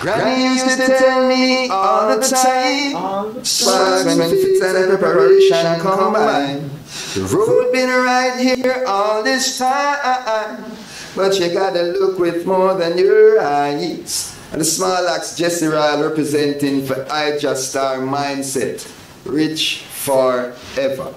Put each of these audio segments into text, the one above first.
Granny used to tell me all the time, sparks when fits and preparation combine. The road been right here all this time, but you gotta look with more than your eyes. And the small axe Jesse Ryle representing for Ijahstars Mindset, rich forever.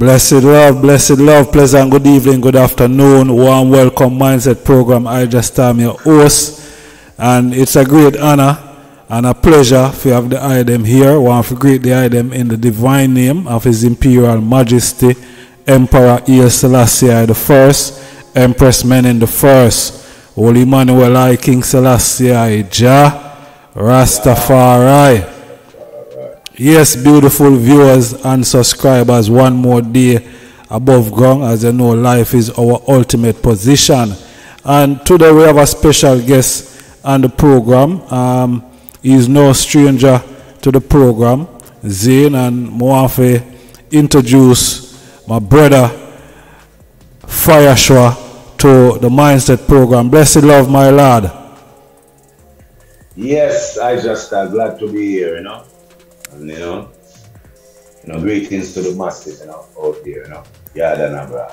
Blessed love, blessed love, pleasant good evening, good afternoon, warm welcome mindset program. I just am your host, and it's a great honor and a pleasure to have the item here. Want to greet the item in the divine name of His Imperial Majesty, Emperor E. The First, Empress Menen the First, Holy Emmanuel I King Selassie I Jah, Rastafari. Yes, beautiful viewers and subscribers, one more day above ground. As you know, life is our ultimate position. And today we have a special guest on the program. Um, he is no stranger to the program, Zane, and Moafe introduce my brother Fhiyahshua to the Mindset program. Blessed love, my lad. Yes, I just uh, glad to be here, you know. And you know, you know, greetings to the masses, you know, out there, you know. Yeah, then, bro.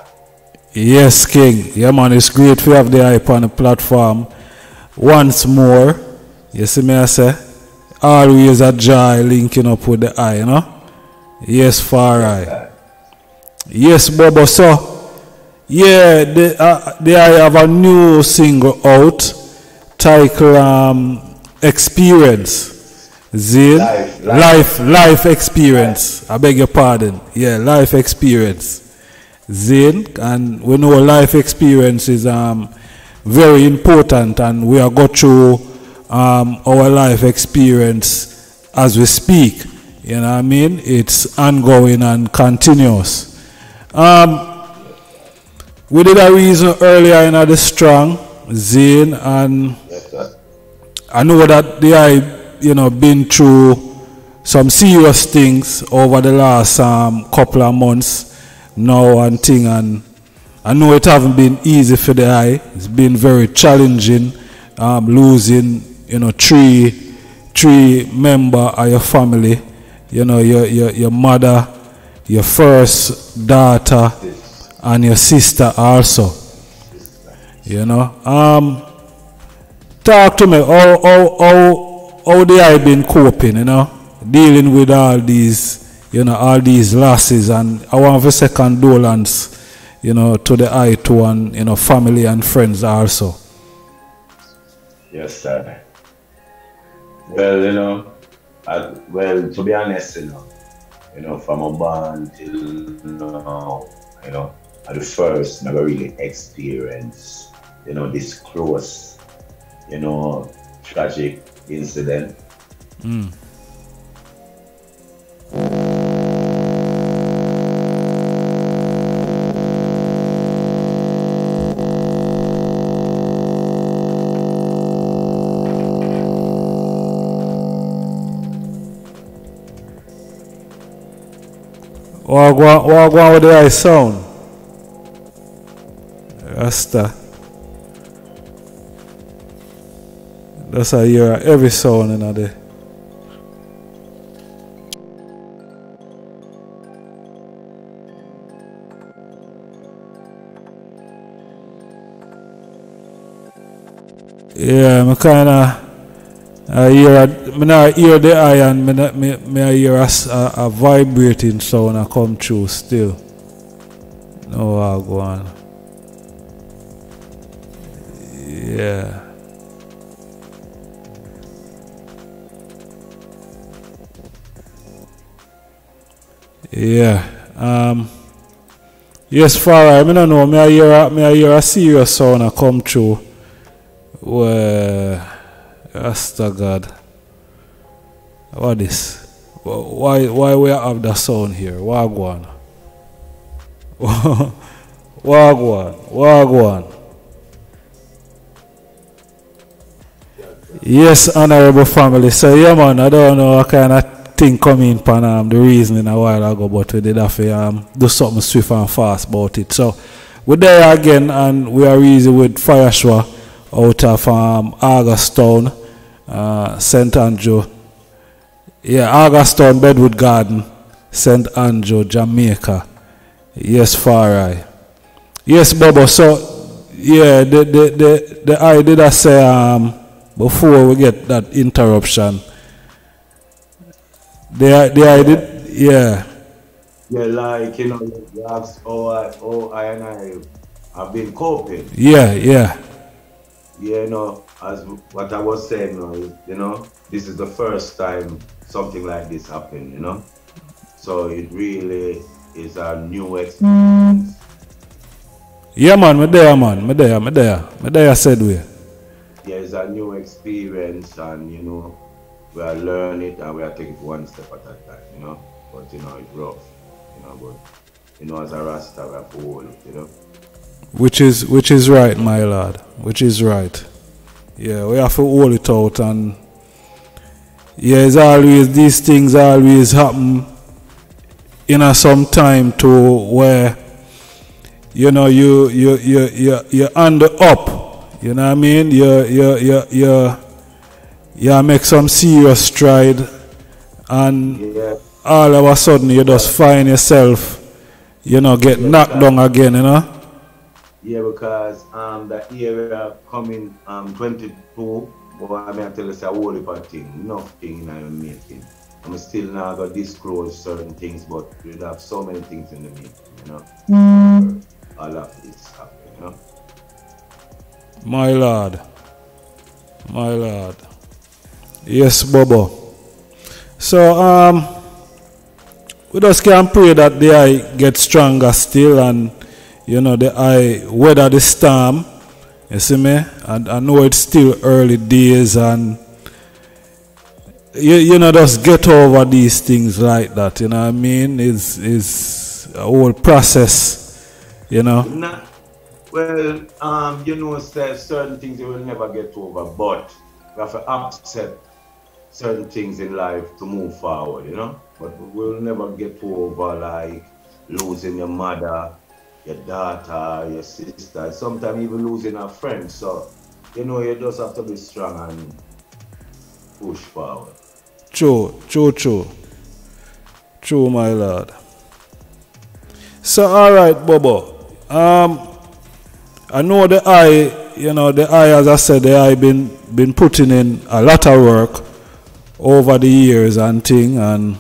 Yes, King. Yeah, man, it's great to have the hype on the platform. Once more, you see me, I say, always a joy linking up with the eye, you know. Yes, far eye. Yes, Bobo. So, yeah, they, uh, they have a new single out titled um, Experience. Zane, Life, life, life, experience. I beg your pardon. Yeah, life experience. Zane, and we know life experience is um, very important, and we are go through um, our life experience as we speak. You know what I mean? It's ongoing and continuous. Um, we did a reason earlier in the strong Zane, and Yes. I know that they are, you know, been through some serious things over the last um, couple of months now and thing, and I know it haven't been easy for the eye. It's been very challenging, um, losing, you know, three, three member of your family. You know, your your your mother, your first daughter, and your sister also. You know, um, talk to me. How how how how they have been coping? You know, dealing with all these, you know, all these losses, and I want to say condolence, you know, to the I to and you know family and friends also. Yes, sir. Well, you know, I, well, to be honest, you know, you know, from a born till now, you know, at the first never really experienced, you know, this close, you know, tragic incident. What go what go on with the eye sound? Rasta. That's how you hear every sound in there. Yeah, I kind of. I hear, me not hear the iron, I hear a, a, a vibrating sound I come through still. No, I go on. Yeah. Yeah. Um. Yes, Farah, I mean, I know. Me I hear, a, me I hear a serious sound I come through. Where Rasta God. What this? Why why we have the sound here? Wagwan. Wagwan. Wagwan. Yes, honorable family. So yeah man, I don't know what kind of thing coming pan um, the reasoning a while ago, but we did have to um, do something swift and fast about it. So we're there again and we are easy with Fhiyahshua out of um, August Town uh, St. Andrew. Yeah, Augustown, Bedward Garden, St. Andrew, Jamaica. Yes, Farai. Yes, Bobo. So, yeah, the, the, the, the I did I say um, before we get that interruption. The, the I did, yeah. Yeah, like, you know, you ask, oh, I, oh, I and I have been coping. Yeah, yeah. Yeah, you know, as what I was saying, you know, this is the first time something like this happened, you know. So it really is a new experience. Yeah, man, me there, man, me there, me there, me there. Said we. Yeah, it's a new experience, and you know, we are learning and we are taking one step at a time, you know. But you know, it's rough, you know. But you know, as a Rasta, we have to hold it, you know. Which is which is right, my lad. Which is right. Yeah, we have to hold it out and yeah, it's always these things always happen in a some time to where you know you you you you you under up. You know what I mean? You you you you you make some serious stride and Yeah, all of a sudden you just find yourself you know get knocked down again, you know? yeah, because um the area coming um 22, but I mean I tell you it's a whole heap of thing, nothing I'm making. I'm still not gonna disclose certain things, but we have so many things in the making, you know. All of this happen, you know. My lord. My lord. Yes, Bobo. So um we just can pray that the eye gets stronger still and you know the eye weather the storm. You see me? And I know it's still early days and you, you know just get over these things like that, you know what I mean? It's it's a whole process, you know. Nah, well, um, you know, certain things you will never get over, but you have to accept certain things in life to move forward, you know. But we'll never get over like losing your mother, your daughter, your sister, sometimes even losing a friend. So, you know, you just have to be strong and push forward. True, true, true. True, my lord. So, all right, Bobo. Um, I know the eye, you know, the eye, as I said, the eye been been putting in a lot of work over the years and thing, and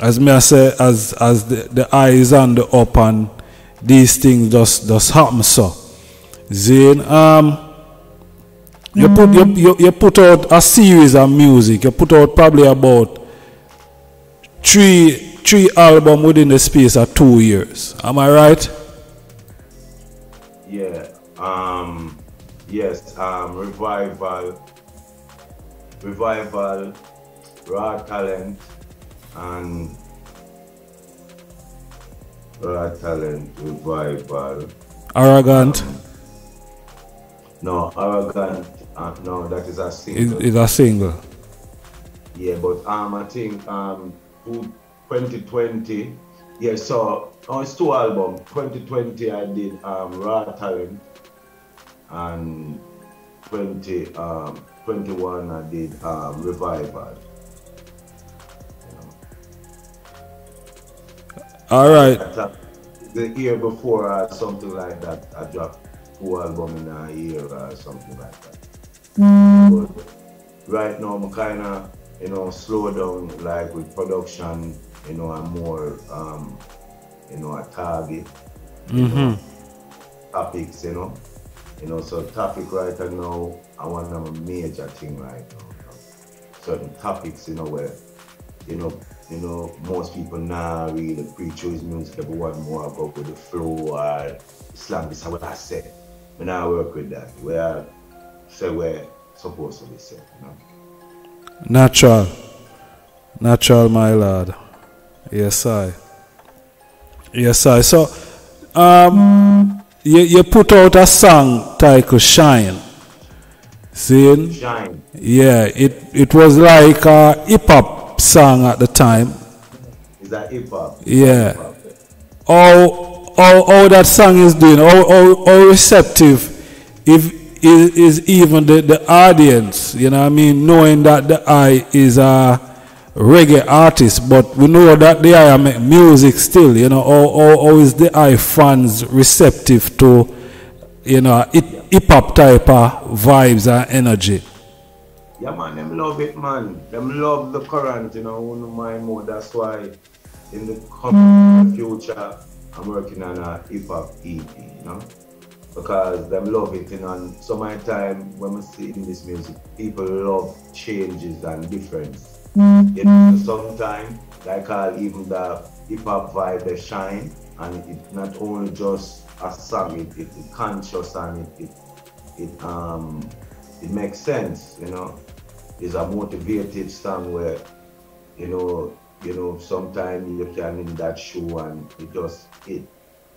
as me I say, as as the, the eye is on the up and these things just just happen so. Zane, um, you put you, you, you put out a series of music. You put out probably about three three album within the space of two years. Am I right? Yeah. Um. Yes. Um. Revival. Revival. Raw talent. And raw talent. Revival. Arrogant No, arrogant. Uh, no, that is a is, single. is a single. Yeah, but um, I think um, 2020. Yeah, so oh, it's two albums. 2020 I did um Raw Talent, and 20 um 21 I did um Revival. All right. Uh, The year before or something like that, I dropped two albums in a year or something like that. Mm. But right now, I'm kind of, you know, slow down like with production, you know, I'm more, um, you know, a target. Mm-hmm. Know, topics, you know. You know, so topic right now, I want a major thing right now. Certain topics, you know, where, you know, you know, most people now really preach his music, but want more about with the flow or slang. This is what I said. When I work with that, where say where supposed to be said, you know. Natural. Natural, my lord. Yes, I. Yes, I. So, um, you, you put out a song titled Shine. See? Shine. Yeah, it, it was like a hip hop song at the time. Is that hip hop? Yeah. How, how, how that song is doing, how, how, how receptive if is, is even the, the audience, you know what I mean, knowing that the eye is a reggae artist, but we know that the eye make music still, you know, how, how is the eye fans receptive to, you know, hip hop type of vibes and energy? Yeah, man, them love it, man. Them love the current, you know, of my more. That's why in the coming future, I'm working on a hip hop EP, you know because them love it, you know, and so my time when we see in this music, people love changes and difference. Sometimes, like I even the hip hop vibe, they shine, and it's not only just a song, it, it, it conscious and it, it, it, um, it makes sense, you know. It's a motivated song where, you know, you know, sometimes you can in that show and it just, it,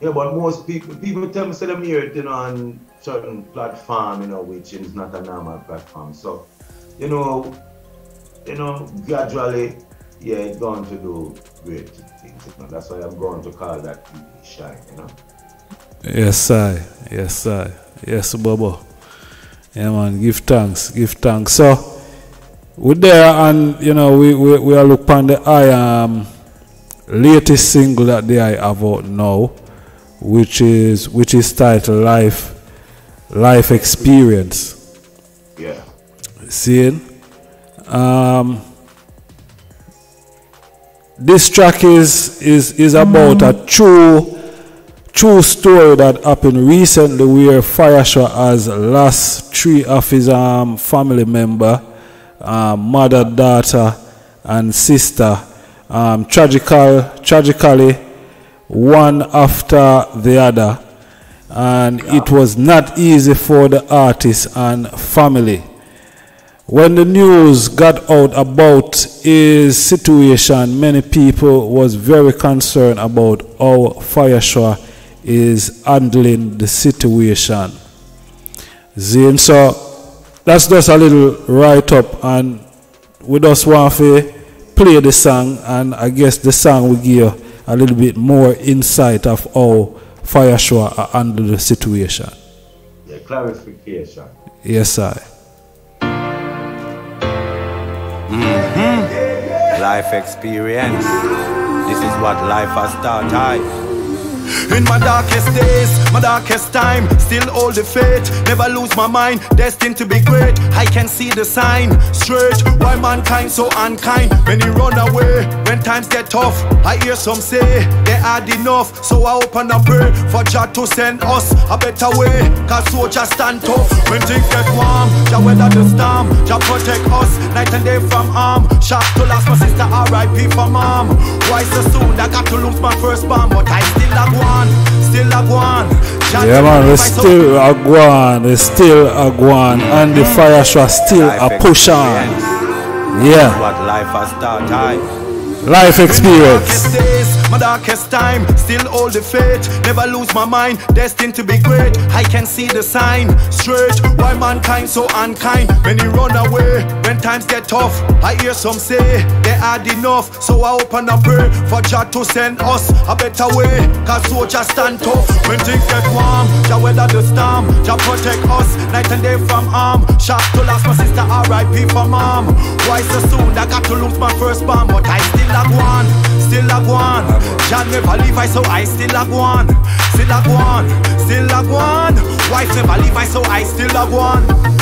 yeah, but most people people tell me say them hear it, you know, on certain platform, you know, which is not a normal platform. So, you know, you know, gradually, yeah, it's going to do great things. You know? That's why I'm going to call that shine, you know. Yes, I. Yes, I. Yes, Bobo. Yeah, man. Give thanks. Give thanks. So, we're there, and you know, we we, we are looking on the I um latest single that they have out now which is which is titled Life Life Experience. Yeah. Seeing? Um, this track is is is about a true true story that happened recently where Fhiyahshua has lost three of his um, family member, um, mother, daughter, and sister. Um, tragical, tragically, one after the other and yeah. it was not easy for the artist and family when the news got out about his situation many people was very concerned about how Fhiyahshua is handling the situation Zane, so that's just a little write up and we just want to play the song and I guess the song will give a little bit more insight of how Fhiyahshua are under the situation. Yeah, clarification. Yes, sir. Mm-hmm. Life experience. This is what life has taught I. In my darkest days, my darkest time, still hold the faith, never lose my mind, destined to be great. I can see the sign, straight. Why mankind so unkind? Many run away when times get tough. I hear some say they had enough, so I open up pray for Jah to send us a better way. Cause soldiers stand tough when things get warm. Jah weather the storm, Jah protect us night and day from harm. Shock to last my sister, R.I.P. for mom. Why so soon? I got to lose my first bomb, but I still have one, still a one. Yeah man, it's still a guan, still a guan, and the fire Fhiyahshua still a push on. Yeah. What life has taught Life experience. My darkest time, still hold the faith. Never lose my mind, destined to be great. I can see the sign straight. Why mankind so unkind? Many run away when times get tough. I hear some say they had enough. So I open up prayer for Jah to send us a better way. Cause soldiers stand tough when things get warm. Jah weather the storm. Jah protect us night and day from harm. Shock to last my sister, R.I.P. for mom. Why so soon? I got to lose my first bomb, but I still a go on, still a go on. Jah never leave I, so I still a go still a go still a go. Wife never leave I so I still have one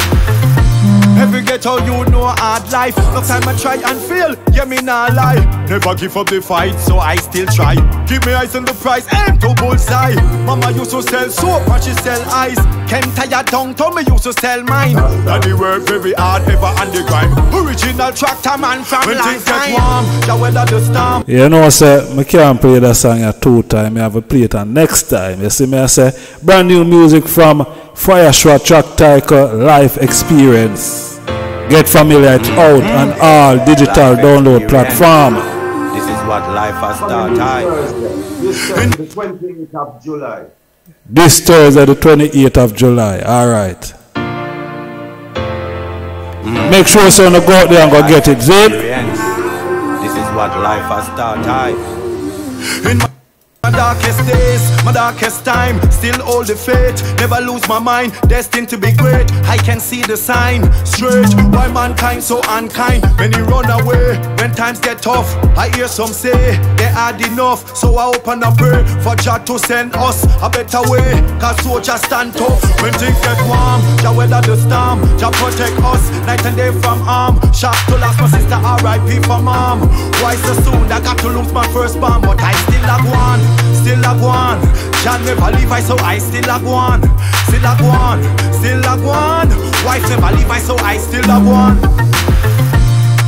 Every ghetto you know hard life. No time I try and fail, yeah me nah lie. Never give up the fight, so I still try. Keep me eyes on the prize, aim to bullseye. Mama used to sell soap, and she sell ice. Can't tire tongue, told me used to sell mine. Daddy work very hard, ever on the grind. Original tractor man from when things get warm, yeah weather the storm. You know, say, I can't play that song at two time. I have to play it on next time. You see me, I say, brand new music from Fhiyahshua Track Title Life Experience. Get familiar it's out on all digital download platform. This is what life has started This Thursday, the 28th of July. This Thursday, the 28th of July. All right. Make sure someone go out there and go get it. Zip. This is what life has started. Darkest days, my darkest time, still hold the faith, never lose my mind, destined to be great. I can see the sign, straight. Why mankind so unkind? Many run away when times get tough. I hear some say they had enough, so I open up pray for Jah to send us a better way. Cause soldiers stand tough when things get warm. Jah weather the storm, Jah protect us night and day from harm. Shock to last my sister, R.I.P. for mom. Why so soon? I got to lose my first bomb, but I still have one, still have one. Jah never leave I, so I still have one, still have one, still have one. Wife never leave I, so I still have one.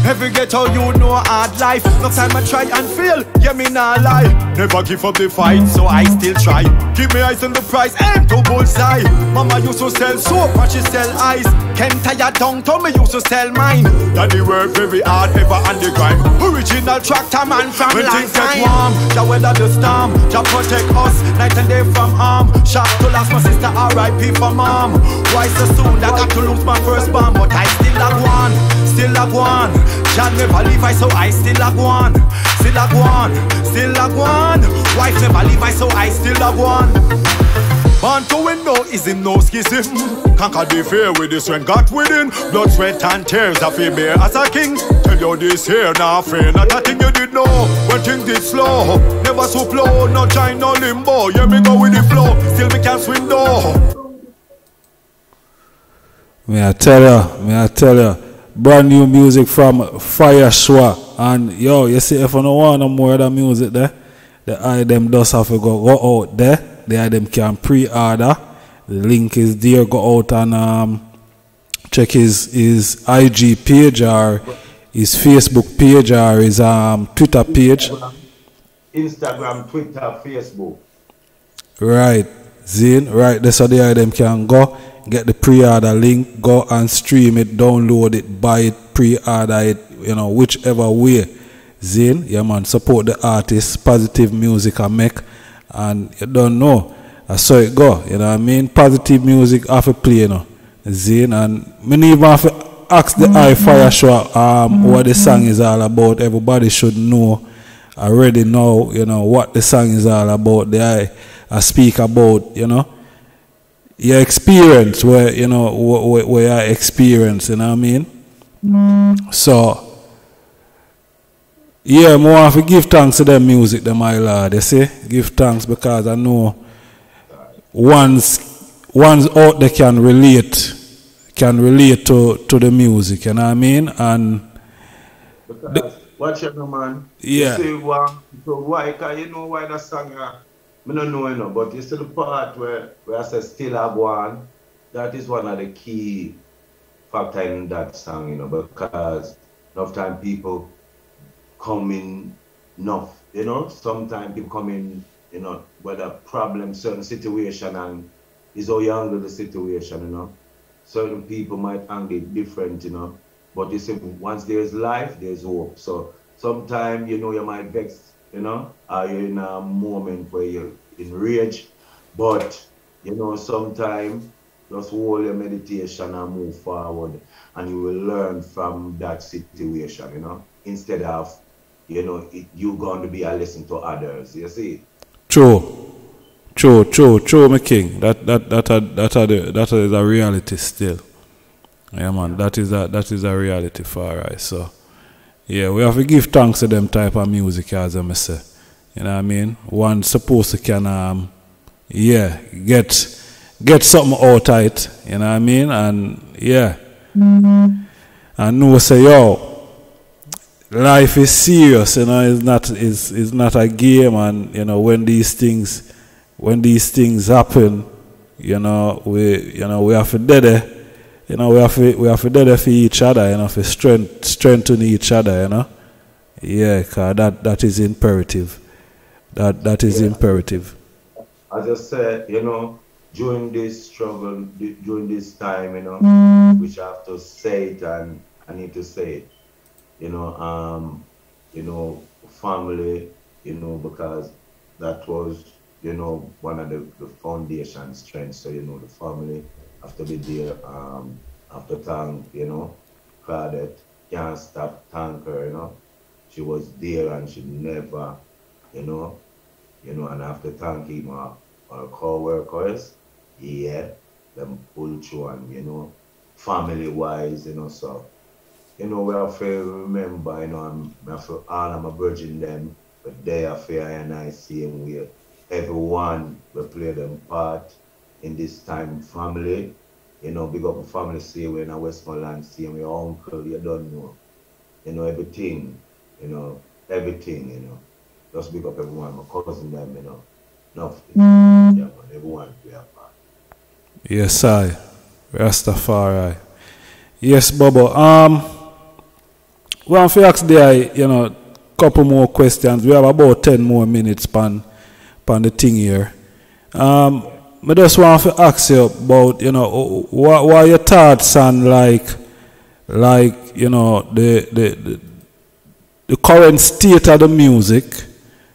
Every ghetto you know hard life. No time I try and fail, yeah me nah lie. Never give up the fight, so I still try. Keep me eyes on the prize, aim to bullseye. Mama used to sell soap, and she sell ice. Can't tire tongue, told me used to sell mine. Daddy work very hard, ever on the grind. Original tractor man from when things get warm Jah weather the storm, Jah protect us Night and day from harm. Shock to last my sister, R.I.P. for mom. Why so soon, I got to lose my first bomb But I still have one, still have one Jah never leave I, so I still have one Still have one, still have one Wife never leave I, so I still have one Born to win no is in no schism. Conquer the fear with the strength got within. Blood, sweat and tears of a bear as a king. Tell you this here now fear Not a thing you did know. When things did slow Never so flow. No giant no limbo. Yeah me go with the flow. Still me can't swim though May I tell ya, may I tell ya, brand new music from Fhiyahshua. And yo, you see, if you don't want no more of the music there, the item does have to go, go out there. The item can pre-order. The link is there. Go out and um, check his his IG page or his Facebook page or his um, Twitter page. Instagram, Twitter, Facebook. Right, Zane. Right, that's how the item can go. Get the pre-order link, go and stream it, download it, buy it, pre-order it, you know, whichever way. Zane, yeah man, support the artist, positive music I make, and you don't know. I saw it go, you know what I mean? Positive music have to play, you know. Zane, and me even have to ask the I Fhiyahshua um, what the song is all about. Everybody should know already know, you know, what the song is all about. The I, I speak about, you know, your experience, where, you know, where, where I experience, you know what I mean? So, yeah, more have to give thanks to them music, them my lord. You see, give thanks because I know one's one's out there can relate, can relate to to the music. You know what I mean? And Because watch it, no man. Yeah. You see, why, so why? Cause you know why that song? Uh, I don't know, you know, but you see the part where where I say still have one. That is one of the key factor in that song, you know, because enough time people come in enough, you know. Sometimes people come in, you know, with a problem, certain situation, and is how you handle the situation, you know. Certain people might handle it different, you know. But you see, once there's life, there's hope. So sometimes, you know, you might vex, you know, you're in a moment where you're in rage. But, you know, sometimes just hold your meditation and move forward. And you will learn from that situation, you know, instead of, you know, it, you going to be a lesson to others. You see? True. True, true, true, my king. That that that are, that are the, that is a reality still. Yeah, man. That is a that is a reality for us. So, yeah, we have to give thanks to them type of music, as I say. You know what I mean? One supposed to can um, yeah, get get something out of it, you know what I mean? And yeah. Mm-hmm. And know say, yo, life is serious, you know, it's not it's, it's not a game and you know when these things when these things happen, you know, we you know we have to do it. You know, we have to we have to do it for each other, you know, for strength strengthen each other, you know. Yeah, cause that that is imperative. That that is yeah. imperative. As I said, you know, during this struggle, during this time, you know, mm. which I have to say it and I need to say it, you know, um, you know, family, you know, because that was, you know, one of the, the foundation strengths. So, you know, the family have to be there, um, after thank, you know, Claudette can't stop thank her, you know. She was there and she never, you know, you know, and after thank him, our, our co-workers, yeah, them pull through and, you know, family wise, you know, so, you know, we have to remember, you know, I'm, I have to honor my virgin them, but they are fair and I see and we everyone will play them part in this time family. You know, big up my family see we in a Westmoreland, see my uncle, you don't know. You know, everything, you know, everything, you know. Just big up everyone, my cousin them, you know. Nothing. Mm. Yeah, man, everyone play a part. Yes, I. Rastafari. Yes, Bobo. Um, one for ask there, you know, couple more questions. We have about 10 more minutes pan, pan the thing here. Um, I just want to ask you about, you know, what, what are your thoughts on like, like, you know, the, the, the, the current state of the music?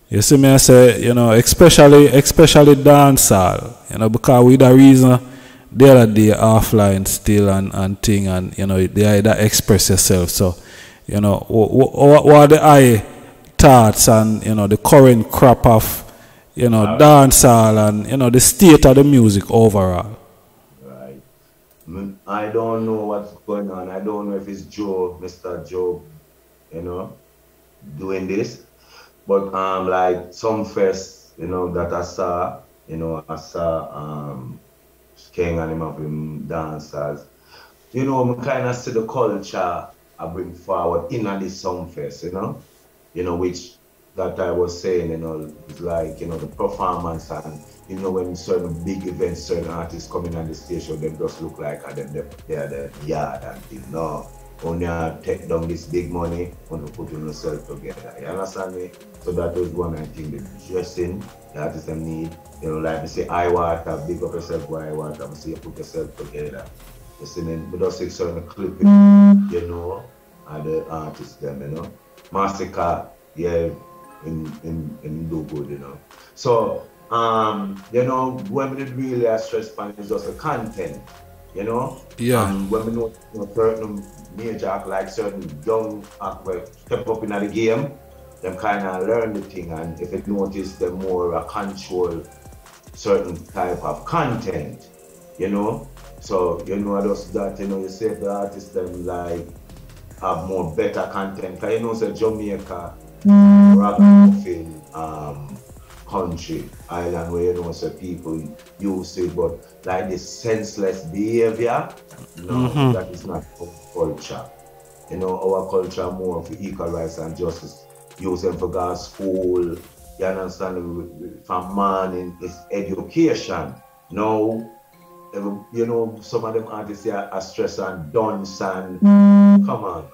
You see me, I say, you know, especially, especially dancehall, you know, because with the reason the other day offline still and, and thing and you know they either express yourself so you know what, what, what are the eye thoughts and you know the current crop of you know uh, dancehall and you know the state of the music overall. Right. I don't know what's going on. I don't know if it's joe mr joe you know doing this. But um like Sumfest you know that i saw you know i saw um King and him have him dancers. You know, I kind of see the culture I bring forward in at this fest, you know, you know, which that I was saying, you know, it's like, you know, the performance and, you know, when certain big events, certain artists coming on the station, they just look like uh, them, they are the yard and thing. No, only uh, take down this big money, you put yourself together. You understand me? So that was one I think the dressing, the artists need, you know, like they say, I water, big up yourself why I water, I say, put yourself together. You see, then, don't say certain clipping, you know, and the artists, them, you know. Massacre, yeah, in, in, in do good, you know. So, um, you know, we really are stress point is just the content, you know. Yeah. When we know, you know certain major act, like certain young act, step up in the game, them kind of learn the thing, and if it notice, them more uh, control certain type of content, you know. So you know just that you know you say the artists them like have more better content. Cause you know say Jamaica mm. ragamuffin um country, island where you know say people use it, but like this senseless behavior, no, mm-hmm. that is not culture. You know, our culture more for equal rights and justice. Use them for God's school, you understand? From man is education. Now, you know, some of them artists are, are stress and dance and mm. come on.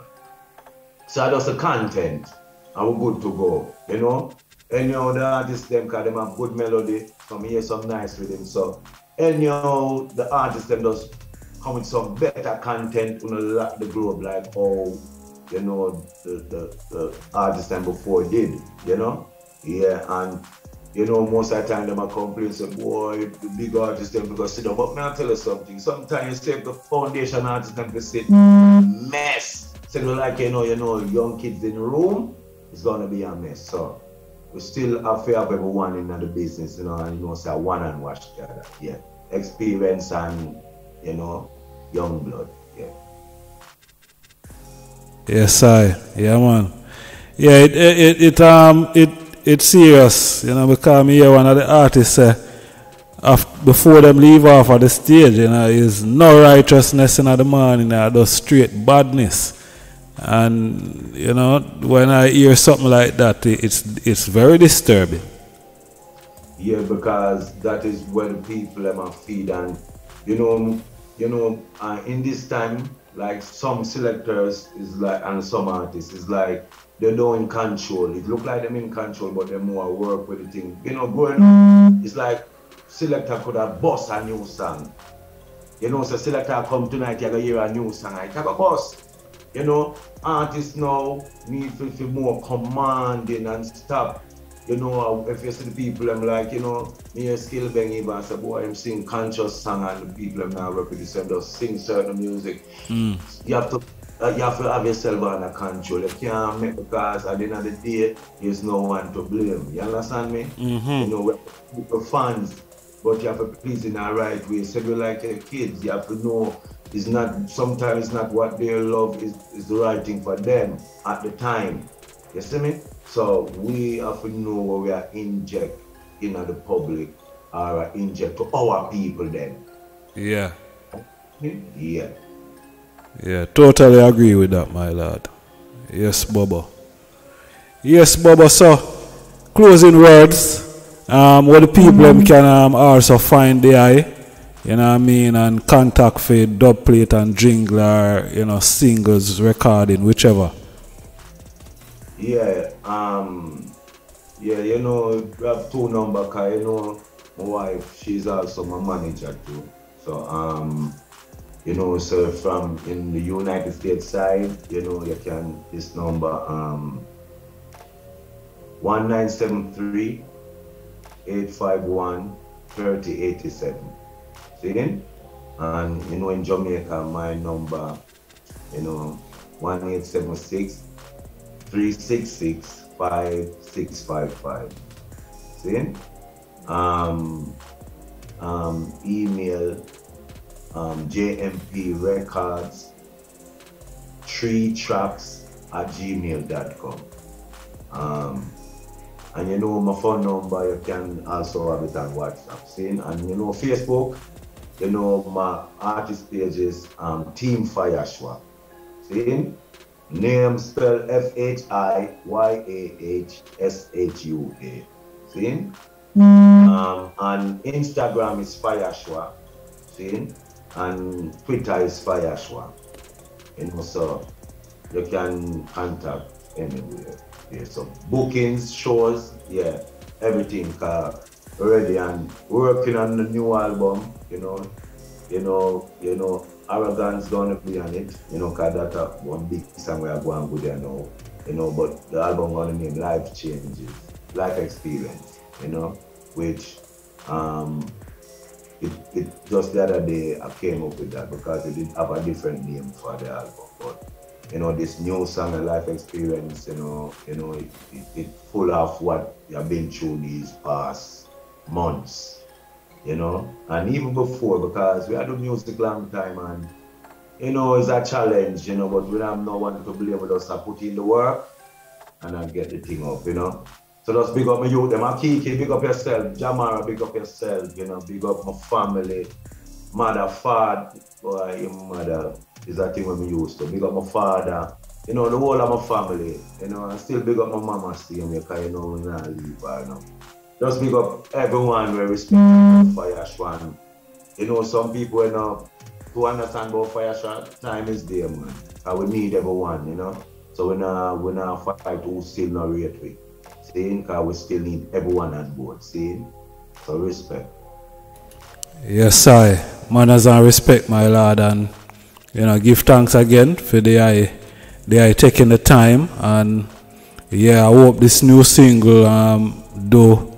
So that's the content. And we're good to go. You know? Any other artists them cause them have good melody. Some hear some nice with them. So anyhow the artists them just come with some better content on the, the globe like oh you know the, the, the artists them before did, you know? Yeah, and you know, most of the time them a complain say, boy, the big artists them because sit down. But may I tell you something? Sometimes you save the foundation artists them to sit mm. mess. So like you know, you know, young kids in the room, it's gonna be a mess. So we still have to have everyone in the business, you know, and you know, say one and watch together. Yeah. Experience and you know, young blood. Yeah. Yes, I. Yeah, man. Yeah, it, it, it um it it's serious, you know, because me hear one of the artists say, after, before them leave off of the stage, you know, is no righteousness in the morning, you know, just straight badness. And you know, when I hear something like that, it's it's very disturbing. Yeah, because that is where the people am feed, and you know, you know, uh, in this time, like some selectors is like, and some artists is like they don't in control. It look like them in control, but they're more work with the thing. You know, going, it's like selector could have boss a new song. You know, so selector come tonight, you gonna hear a new song. I have a boss. You know, artists now need to feel more commanding and stop. You know, if you see the people, I'm like, you know, me a skill bang even say, boy, I'm sing conscious song and the people I'm now represent just sing certain music. Mm. You have to uh, you have to have yourself under control. You can't make because at the end of the day, there's no one to blame. You understand me? Mm-hmm. You know, people fans, but you have to please in a right way. So you like your kids, you have to know is not sometimes not what they love is, is the right thing for them at the time. You see me? So we have to know what we are inject in the public or inject to our people then. Yeah. Yeah. Yeah, totally agree with that, my lord. Yes, Bobo. Yes, Bobo. So, closing words. Um, what the people mm-hmm. can um, also find the eye you know what I mean, and contact for dub plate and jingle you know, singles, recording, whichever. Yeah, um, yeah, you know, have two number, cause you know, my wife, she's also my manager too. So, um, you know, so from in the United States side, you know, you can, this number, um, 1973 851 3087. And you know in Jamaica my number, you know, 1876 366 5655. See? Um um email um JMP records three tracks at gmail.com. Um and you know my phone number you can also have it on WhatsApp. See? And you know Facebook you know, my artist pages, um, Team Swap. See? Name spell F H I Y A H S H U A. See? Um, and Instagram is Swap. See? And Twitter is Swap. You know, so you can contact anywhere. Yeah, so bookings, shows, yeah, everything. Uh, already and working on the new album, you know, you know, you know, arrogance gonna be on it, you know, cause that's a one big song we are going good there now, you know, but the album gonna name Life Changes, Life Experience, you know, which um it, it just the other day I came up with that because it did have a different name for the album. But you know, this new song and life experience, you know, you know, it, it, it full of what you've been through these past months, you know, and even before because we had the music long time and you know it's a challenge, you know, but we have no one to blame with us to put in the work and I get the thing up, you know. So just big up my youth, them. Kiki, big up yourself, Jamara, big up yourself, you know, big up my family, mother, father, boy, your mother. Is that thing when we used to. Big up my father, you know, the whole of my family, you know, and still big up my mama still, because you know, we not leave her, know. Just big up everyone where respect mm. Fire Schwan. You know, some people, you know, to understand about Fire Schwan, time is there, man. And we need everyone, you know. So we not, we not fight who still not rate we. Seeing, because we still need everyone on board, seeing. So respect. Yes, I. Manners and respect, my lord, and you know, give thanks again for the I, they are taking the time, and yeah, I hope this new single um do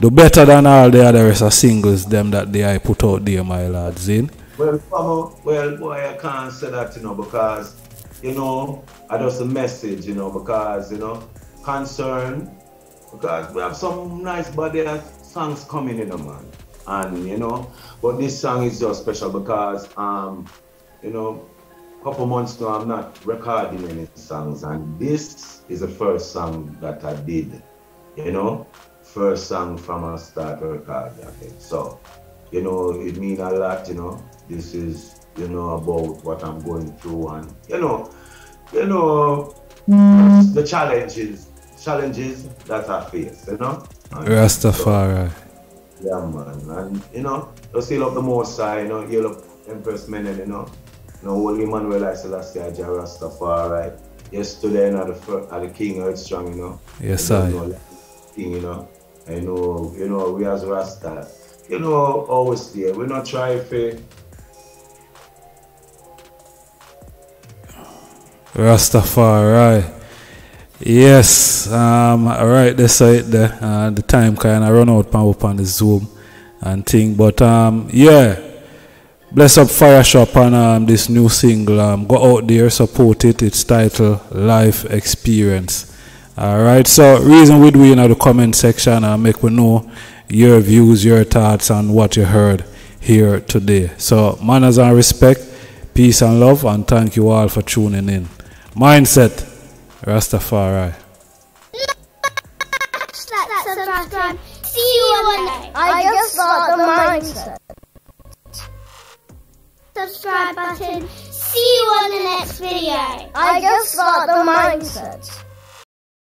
do better than all the other rest of singles them that they I put out there, my lad, Zin. Well, well, boy, I can't say that, you know, because, you know, I just a message, you know, because, you know, concern, because we have some nice body songs coming in, man. And, you know, but this song is just special because, um, you know, couple months now I'm not recording any songs and this is the first song that I did, you know first song from a start record. Okay. So, you know, it means a lot, you know. This is, you know, about what I'm going through and, you know, you know, mm. the challenges, challenges that I face, you know. And Rastafari. So, yeah, man. And, you know, just still love the most side, you know, you love Empress Menen, you know. You know, Holy Emmanuel I Selassie, Jah Rastafari. Yesterday, you know, the, at the King Earth Strong, you know. Yes, I. King, you know. I know, you know, we as Rasta, you know, always there. We're not trying to Rastafari. Yes, um, alright, that's it there. Uh, the time kind of run out pan up on the Zoom and thing, but um, yeah, bless up Fhiyahshua on um, this new single. Um, go out there, support it. It's titled Life Experience. Alright, so reason we do in the comment section and make we know your views, your thoughts on what you heard here today. So manners and respect, peace and love, and thank you all for tuning in. Mindset. Rastafari. See you on Ijahstars the mindset. Subscribe button. See you on the next video. Ijahstars the mindset.